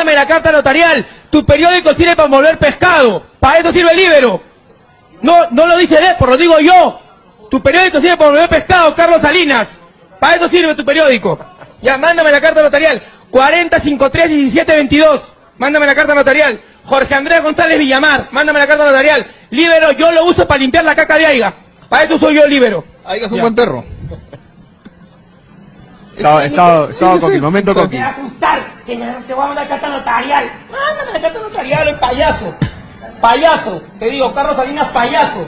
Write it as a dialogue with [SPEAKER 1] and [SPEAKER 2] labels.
[SPEAKER 1] Mándame la carta notarial. Tu periódico sirve para volver pescado. Para eso sirve el libero. No, no lo dice por lo digo yo. Tu periódico sirve para volver pescado, Carlos Salinas. Para eso sirve tu periódico. Ya, mándame la carta notarial. 40531722. Mándame la carta notarial. Jorge Andrés González Villamar. Mándame la carta notarial. Libero, yo lo uso para limpiar la caca de Aiga. Para eso soy yo libero.
[SPEAKER 2] Aiga es un buen perro.
[SPEAKER 3] Estaba, estaba, estaba Coqui, momento Coqui.
[SPEAKER 1] Me asustar. Que me, te voy a mandar carta notarial. Mándame la carta notarial, el payaso. Payaso. Te digo, Carlos Salinas, payaso.